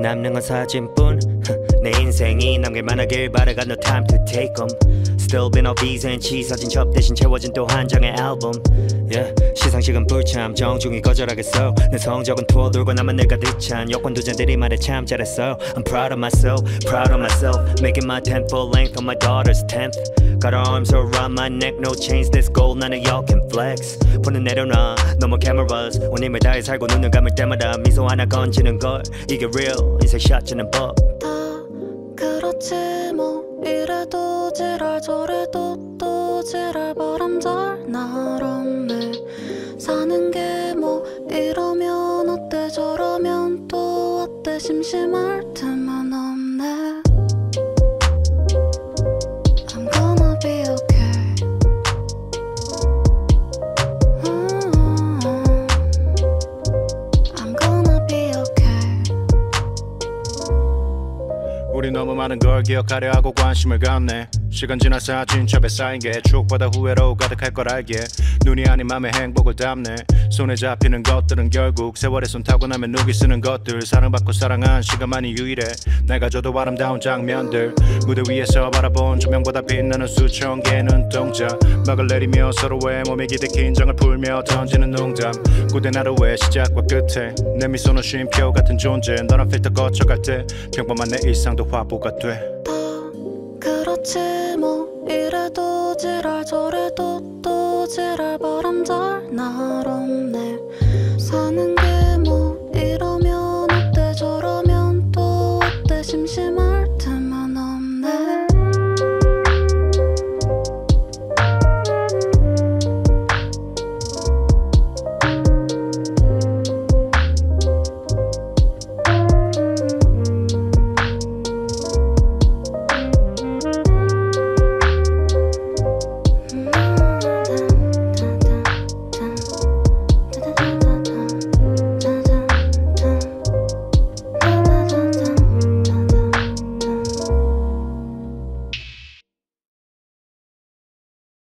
남는 건 사진뿐 내 인생이 남길 만하길 바라가 no time to take 'em Still been all B's and G's 사진 첩 대신 채워진 또 한 장의 앨범 yeah. 시상식은 불참 정중히 거절하겠어 내 성적은 투어 돌고 나만 늘 가득 찬 여권도전들이 말해 참 잘했어 I'm proud of myself, proud of myself Making my 10th full length on my daughter's 10th Got her arms around my neck, no chains, this gold none of y'all can flex 폰은 내려놔, no more cameras 온 힘을 다해 살고 눈을 감을 때마다 미소 하나 건지는 걸 이게 real, 인생 샷주는 법 다 그렇지 뭐 이래도 지랄 저래도 또 지랄 바람잘 나롭네. 사는 게 뭐 이러면 어때 저러면 또 어때 심심할 틈은 우리 너무 많은 걸 기억하려 하고 관심을 갖네. 시간 지나 사진 첩에 쌓인 게 추억보다 후회로 가득할 걸 알기에 눈이 아닌 맘에 행복을 담네. 손에 잡히는 것들은 결국 세월의 손 타고 나면 누기 쓰는 것들. 사랑받고 사랑한 시간만이 유일해. 내가 줘도 아름다운 장면들. 무대 위에서 바라본 조명보다 빛나는 수천 개의 눈동자. 막을 내리며 서로의 몸에 기대 긴장을 풀며 던지는 농담. 고된 하루의 시작과 끝에 내 미소는 쉼표 같은 존재. 너랑 필터 거쳐갈 때 평범한 내 일상도 화보가 돼. 다 그렇지 뭐 이래도 지랄 저래도 또 지랄 바람잘 나롭네 사는 게